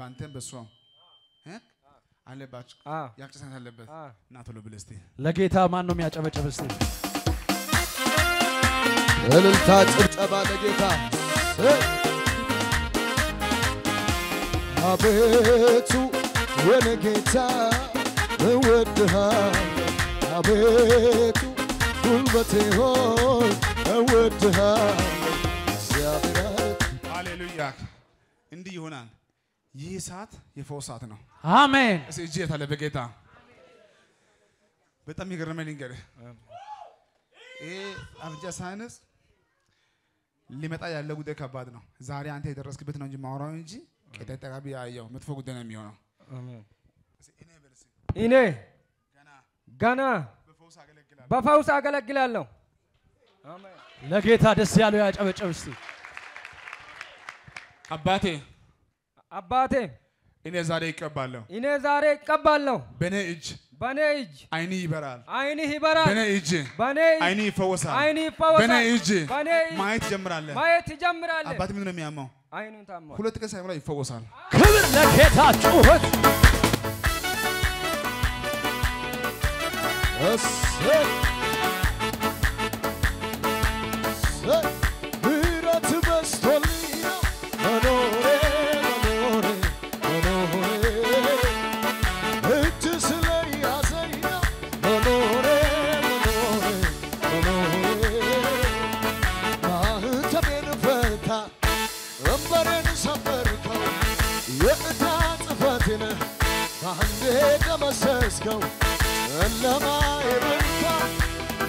በአንተም በሷም እ? አለባችሁ ሳይነስ አለበት። እና ቶሎ ብል እስቲ። ለጌታ ማን ነው የሚያጨበጭብ? እስቲ? እልልታ ጭብጨባ ለጌታ። አቤቱ የኔ ጌታ እወድሃለሁ። አቤቱ ጉልበቴ ሆይ እወድሃለሁ። እግዚአብሔር ሃሌሉያ። እንዲህ ይሆናል ይህ ሰዓት የፈውስ ሰዓት ነው። አሜን። እስኪ እጅ የት አለ በጌታ። በጣም የገረመኝ ልንገርህ። ይሄ አፍንጫ ሳይነስ ሊመጣ ያለ ጉዳይ ከባድ ነው። ዛሬ አንተ የደረስክበት ነው እንጂ ማውራው እንጂ ቀጣይ ጠቃሚ ያየው መጥፎ ጉዳይ ነው የሚሆነው። እኔ ገና ገና በፈውስ አገለግላለሁ። ለጌታ ደስ ያለው ያጨበጭብ እስቲ። አባቴ አባቴ እኔ ዛሬ ይቀባለሁ እኔ ዛሬ እቀባለሁ። በእኔ እጅ በኔ እጅ አይኒ ይበራል አይንህ ይበራል። በእኔ እጅ በኔ እጅ አይኒ ይፈወሳል አይንህ ይፈወሳል። በእኔ እጅ በኔ እጅ ማየት ጀምራለህ ማየት ትጀምራለህ። አባት ምንድን ነው የሚያመው አይኑን ታሟል። ሁለት ቀን ሳይሞላ ይፈወሳል ክብር ለጌታ ጩኸት እሰይ በአንዴ ደመሰስከው ጨለማ የበንታ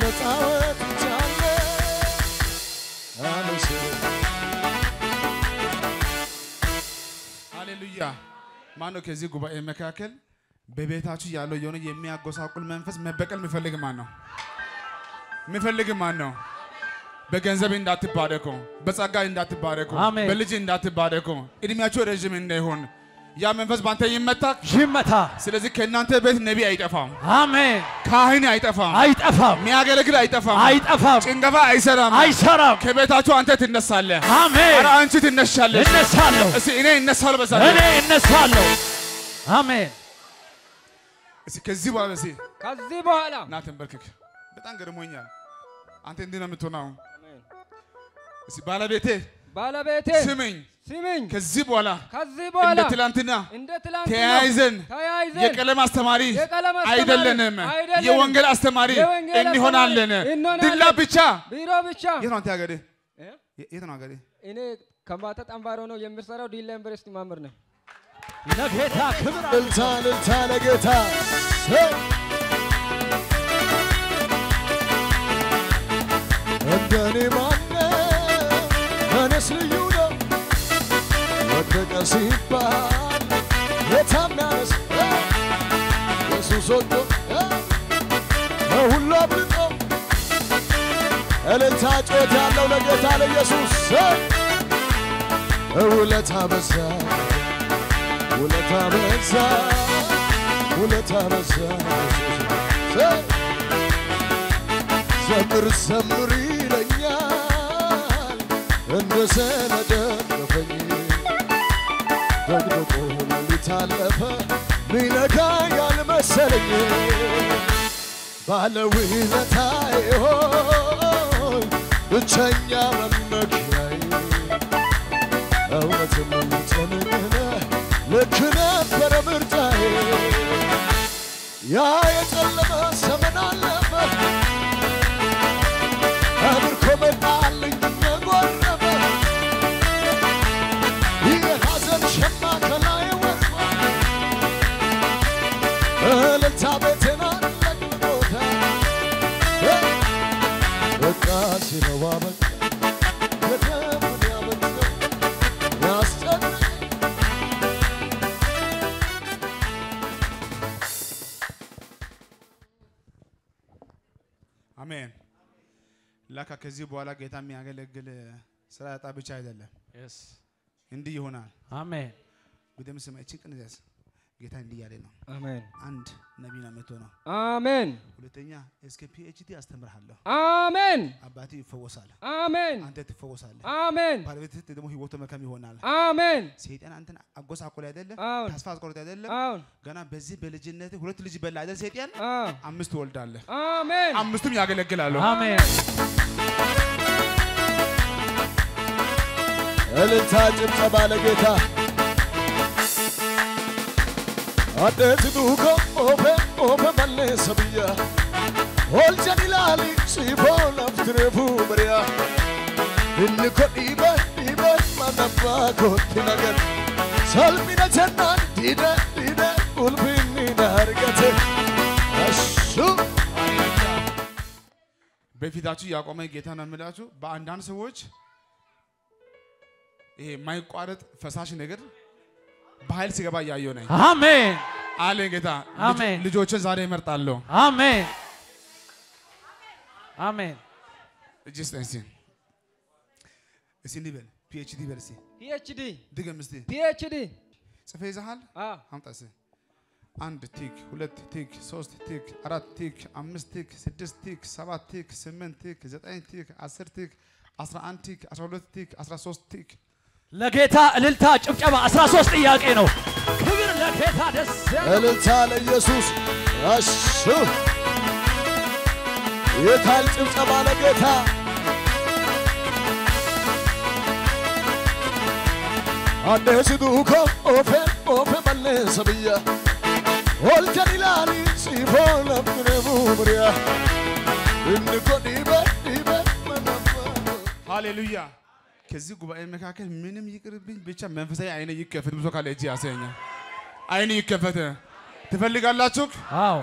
ነፃ ወጥቻለሁ አመስግን ሃሌሉያ። ማን ነው ከዚህ ጉባኤ መካከል በቤታችሁ ያለው የሆነ የሚያጎሳቁል መንፈስ መበቀል የሚፈልግ ማን ነው የሚፈልግ ማን ነው በገንዘብ እንዳትባረኩ በጸጋ እንዳትባረኩ በልጅ እንዳትባረኩ እድሜያችሁ ረዥም እንዳይሆን ያ መንፈስ በአንተ ይመታ ይመታ። ስለዚህ ከእናንተ ቤት ነቢይ አይጠፋም አሜን። ካህን አይጠፋም አይጠፋም፣ የሚያገለግል አይጠፋም አይጠፋም፣ ጭንገፋ አይሰራም አይሰራም። ከቤታችሁ አንተ ትነሳለህ አሜን። ኧረ አንቺ ትነሻለሽ እነሳለሁ፣ እስኪ እኔ እነሳለሁ በዛ እኔ እነሳለሁ። አሜን። እስኪ ከዚህ በኋላ እስኪ ከዚህ በኋላ ና ተንበርክክ። በጣም ገርሞኛል። አንተ እንዲህ ነው የምትሆነው። እስኪ ባለቤቴ ባለቤቴ ስምኝ፣ ስሚኝ፣ ከዚህ በኋላ ከዚህ እንደ በኋላ ትላንትና እንደ ትላንት ተያይዘን ተያይዘን የቀለም አስተማሪ አይደለንም፣ የወንጌል አስተማሪ እንሆናለን። ድላ ብቻ ቢሮ ብቻ የት ነው አንተ ሀገሬ? እ? የት ነው ሀገሬ? እኔ ከማታ ጠንባሮ ነው የምሰራው። ዲላ ዩኒቨርሲቲ መምህር ነኝ። ለጌታ ክብር እልልታ እልልታ ለጌታ እንደኔ ማነው እኔስ ልዩ ነው ወደቀ ሲባል የታምናነስ ኢየሱስ ወዶ በሁሉ አብልጦ እልልታ ጮት ያለው ለጌታ ለኢየሱስ እሰይ ውለታ በዛ ውለታ በዛ ውለታ በዛ እሰይ ዘምር ዘምር ይለኛል እንደ ሰነደገፈኝ ደግደቆ ሌሊት አለፈ ሚነጋ ያልመሰለኝ ባለውለታዬ ሆይ ብቸኛ መመኪያዬ እውነትም ጽንዕነ ልክ ነበረ ምርጫዬ። ያ የጨለመ ዘመን አለፈ አሜን። ላካ ከዚህ በኋላ ጌታ የሚያገለግል ስራ ያጣ ብቻ አይደለም፣ እንዲህ ይሆናል። አሜን። ጉደም ስማ፣ እቺ ቅን ያዝ። ጌታ እንዲህ እያለ ነው። አሜን። አንድ ነቢይ ነው መጥቶ ነው። አሜን። ሁለተኛ እስከ PhD አስተምርሃለሁ። አሜን። አባቴ ይፈወሳል፣ አሜን። አንተ ትፈወሳለህ፣ አሜን። ባለቤትህ ደግሞ ህይወቱ መልካም ይሆናል። አሜን። ሰይጣን አንተን አጎሳቆል አይደለም፣ አዎን። ተስፋ አስቆርጥ አይደለም። አዎን። ገና በዚህ በልጅነት ሁለት ልጅ በላ አይደል? ሰይጣን? አምስት ትወልዳለህ፣ አሜን። አምስቱም ያገለግላሉ። አሜን። እልልታ ጭብጨባ ለጌታ ዱከ ኦፌ ኦፌ መሌሰ ብያ ኦልቸን ኢላሊ ሲቦ ነፍትሬፉ ብሪያ dhiibe dhiibe manabba kootti nagar salphina jennaan diide diide ulfinni na argate ashu በፊታችሁ ያቆመ ጌታ ነው የምላችሁ። በአንዳንድ ሰዎች ይሄ የማይቋረጥ ፈሳሽ ነገር በኃይል ሲገባ እያየሁ ነኝ። አሜን። አለ ጌታ። አሜን። ልጆችን ዛሬ እመርጣለሁ። አሜን። አሜን። እጅ ስጠኝ እስኪ እስኪ እንዲህ በል። ፒኤችዲ በል እስኪ PhD። ድገም እስኪ PhD። ጽፌ ይዘሃል? አምጣ እስኪ አንድ tick፣ ሁለት tick፣ ሶስት tick፣ አራት tick፣ አምስት tick፣ ስድስት tick፣ ሰባት tick፣ ስምንት tick፣ ዘጠኝ tick፣ አስር tick፣ አስራ አንድ tick፣ አስራ ሁለት tick፣ አስራ ሶስት tick ለጌታ እልልታ ጭብጨባ 13 ጥያቄ ነው። ክብር ለጌታ ደስ ያለው። እልልታ ለኢየሱስ። አሹ! የታል ጭብጨባ ለጌታ? አደስ ዱከ ኦፌ ኦፌ መሌሰ ብያ ኦልቸን ኢላሊ ሲፎ ነፍትሬፉ ብሪያ dhiibe dhiibe manabba ሃሌሉያ። ከዚህ ጉባኤ መካከል ምንም ይቅርብኝ፣ ብቻ መንፈሳዊ አይነ ይከፈት። ብዙ ካለ እጅ ያሰኛ አይን ይከፈት። ትፈልጋላችሁ?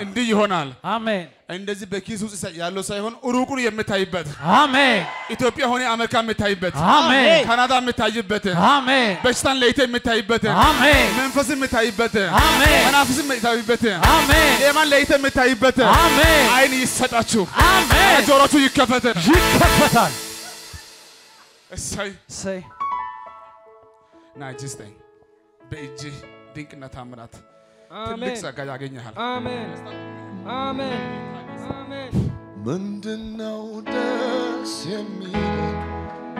እንዲህ ይሆናል። አሜን። እንደዚህ በኪስ ውስጥ ያለው ሳይሆን ሩቁን የምታይበት አሜን። ኢትዮጵያ ሆነ አሜሪካ የምታይበት አሜን። ካናዳ የምታይበት አሜን። በሽታን ለይተ የምታይበት አሜን። መንፈስ የምታይበት አሜን። መናፍስ የምታይበት አሜን። ሌማን ለይተ የምታይበት አሜን። አይን ይሰጣችሁ፣ አሜን። ጆሮችሁ ይከፈት። ይከፈታል እሰይ! እሰይ! ና እጅ ስጠኝ። በእጅ ድንቅና ታምራት ትልቅ ጸጋ ያገኘሃል። አሜን! አሜን! አሜን! ምንድነው ደስ የሚለው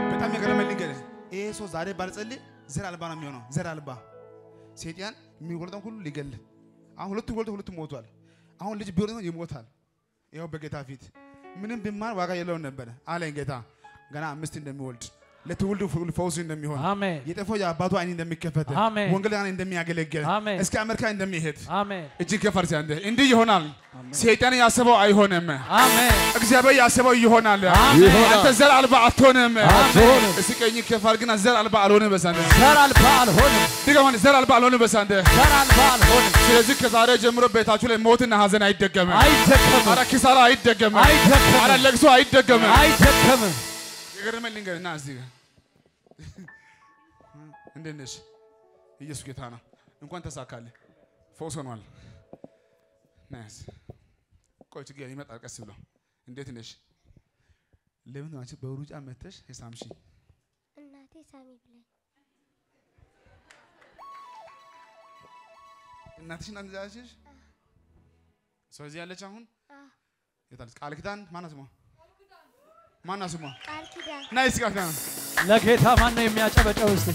በጣም የገረመኝ ልንገርህ፣ ይሄ ሰው ዛሬ ባልጸልይ ዘር አልባ ነው የሚሆነው። ዘር አልባ። ሴጣን የሚወልደው ሁሉ ሊገል አሁን ሁለቱ ወልደ ሁለቱ ሞቷል። አሁን ልጅ ቢወልድ ይሞታል። ይኸው በጌታ ፊት ምንም ቢማር ዋጋ የለውም ነበር። አለኝ ጌታ። ገና አምስት እንደሚወልድ ለትውልድ ፈውስ እንደሚሆን የጠፋው የአባቱ አይን እንደሚከፈት ወንጌል እንደሚያገለግል እስከ አሜሪካ እንደሚሄድ እጅግ ከፈርስ ያንተ እንዲህ ይሆናል። ሰይጣን ያሰበው አይሆንም። እግዚአብሔር ያሰበው ይሆናል። አንተ ዘር አልባ አትሆንም። እስኪ ቀኝ ከፍ አድርግና ዘር አልባ አልሆንም በሳንተ ዘር አልባ አልሆንም ድገማን ዘር አልባ አልሆንም በሳንተ ዘር አልባ አልሆንም ስለዚህ ከዛሬ ጀምሮ ቤታችሁ ላይ ሞትና ሀዘን አይደገምም። አይደከምም አረ ኪሳራ አይደገምም። አይደከምም። አረ ለቅሶ አይደገምም። አይደከምም የገረመኝ ልንገርህ ና እዚህ ጋር እንዴት ነሽ? ኢየሱስ ጌታ ነው። እንኳን ተሳካልህ። ፈውስ ሆኗል። ናይስ። ቆይ ችግር ይመጣል ቀስ ብሎ። እንዴት ነሽ? ለምን ነው አንቺ በሩጫ መተሽ የሳምሺ? እናቴ ሳሚ ብላኝ እናትሽን አንዛሽሽ ሰው እዚህ ያለች አሁን የታለች? ቃል ኪዳን ማናት ስሟ? ማናት ስሟ? ቃል ኪዳን ለጌታ ማን ነው የሚያጨበጨው እስቲ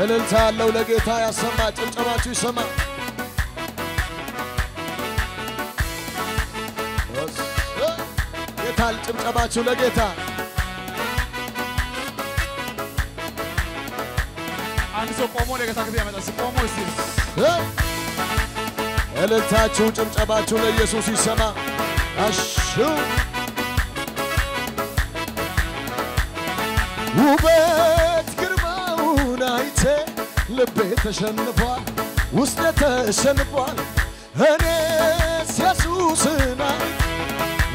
እልልታ ያለው ለጌታ ያሰማ፣ ጭብጨባችሁ ይሰማ።! የታል ጭብጨባችሁ ለጌታ? አንድ ሰው ቆሞ ለጌታ ያመጣል። እስኪ ቆሞ እስቲ! እልልታችሁ ጭብጨባችሁ ለኢየሱስ ይሰማ። ውበት ግርማውን አይቴ ልቤ ተሸንፏል፣ ውስጤ ተሸንፏል። እኔስ ኢየሱስን አይ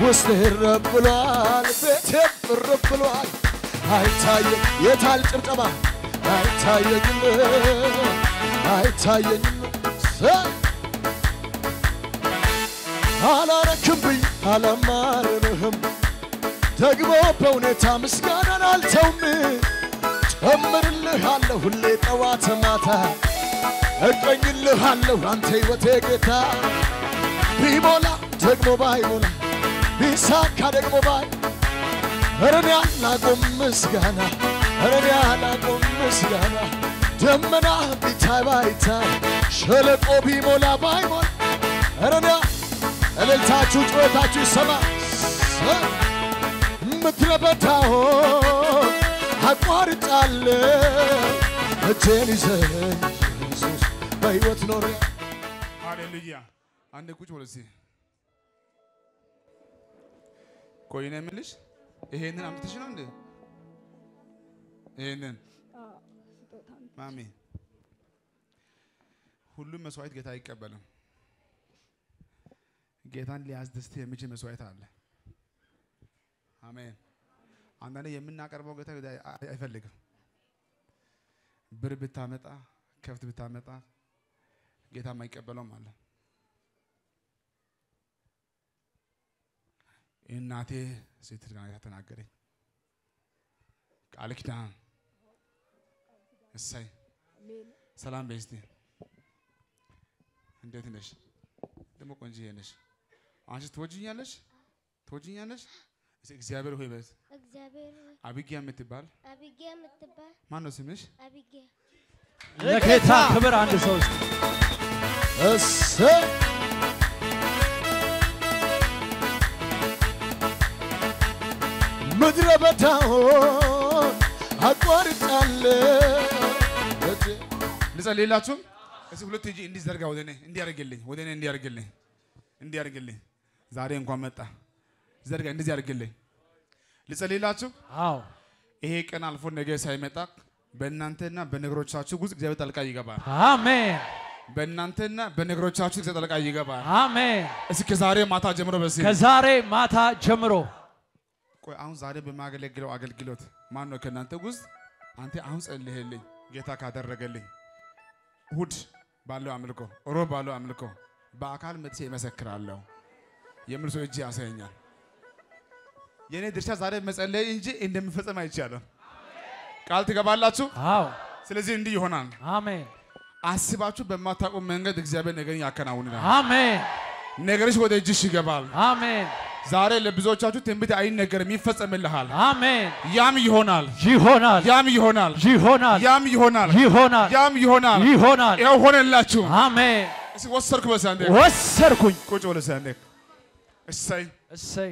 ውስጤ ረብ ብሏል፣ ቤቴ ረብ ብሏል። አይታየ የታል ጭብጨባ አይታየኝም አይታየኝም ሰይ አላረክም ብኝ አላማርርህም ደግሞ በእውነታ ምስጋናን አልተውም። ጨምርልህ እቀኝልሃለሁ ሁሌ ጠዋት ማታ። እቀኝልሃለሁ አንተ ሕይወቴ ጌታ። ቢሞላ ደግሞ ባይሞላ ቢሳካ ደግሞ ባይ። እረኔ አላቆም ምስጋና እረኔ አላቆም ምስጋና። ደመና ቢታይ ባይታይ ሸለቆ ቢሞላ ባይሞላ እረኔ እልልታችሁ ጩኸታችሁ ይሰማ ምድረ በዳውን አቋርጫለሁ እጄን ይዘኝ ኢየሱስ በሕይወት ኖሬ ሃሌሉያ። አንድ ቁጭ በል እስኪ። ቆይ እኔ የምልሽ ይሄንን አምጥተሽ ነው እንዴ? ይሄንን ማሚ፣ ሁሉም መስዋዕት ጌታ አይቀበልም። ጌታን ሊያስደስት የሚችል መስዋዕት አለ። አሜን። አንዳንዴ የምናቀርበው ጌታ ጌታ አይ- አይፈልግም። ብር ብታመጣ ከብት ብታመጣ ጌታ የማይቀበለውም አለ። እናቴ ሴት ተናገረኝ። ቃል ኪዳን እሰይ ሰላም በይ እስቲ። እንዴት ነሽ? ደግሞ ቆንጆዬ ነሽ። አንቺ ትወጂኛለሽ? ትወጂኛለሽ። እግዚአብሔር ሆይ ሆይ። አቢጊያ የምትባል? ማን ነው ስምሽ? አቢጌ ለጌታ ክብር አንድ ሰው እሰይ! ምድረ በዳውን አቋርጫለሁ እጄ- ልጸልይላችሁ። እስቲ ሁለት እጅ እንዲዘርጋ ወደ እኔ እንዲያርግልኝ ወደ እኔ እንዲያርግልኝ እንዲያርግልኝ ዛሬ እንኳን መጣ። ዘርጋ እንደዚህ ያርግልኝ። ልጸልይላችሁ። አዎ ይሄ ቀን አልፎ ነገ ሳይመጣ በእናንተና በነገሮቻችሁ ውስጥ እግዚአብሔር ጣልቃ ይገባል። አሜን በእናንተና በነገሮቻችሁ እግዚአብሔር ጣልቃ ይገባል። አሜን። እስኪ ከዛሬ ማታ ጀምሮ በስ ከዛሬ ማታ ጀምሮ ቆይ አሁን ዛሬ በማገለግለው አገልግሎት ማን ነው ከእናንተ ውስጥ አንተ አሁን ጸልይልኝ ጌታ ካደረገልኝ እሁድ ባለው አምልኮ ሮብ ባለው አምልኮ በአካል መጥቼ እመሰክራለሁ የሚል ሰው እጅ ያሳየኛል። የእኔ ድርሻ ዛሬ መጸለይ እንጂ እንደሚፈጸም አይቻልም። ቃል ትገባላችሁ። አዎ ስለዚህ እንዲህ ይሆናል። አሜን አስባችሁ በማታውቁ መንገድ እግዚአብሔር ነገርን ያከናውናል። አሜን ነገርሽ ወደ እጅሽ ይገባል። አሜን ዛሬ ለብዙዎቻችሁ ትንቢት አይነገርም፣ ይፈጸምልሃል። አሜን። ያም ይሆናል፣ ይሆናል ያም ይሆናል፣ ይሆናል ያም ይሆናል፣ ይሆናል ያም ይሆናል። ይሆናል። ይኸው ሆነላችሁ። አሜን። እስኪ ወሰርኩ በሳ እንዴ ወሰርኩኝ። ቁጭ ብለህ አንዴ እሰይ እሰይ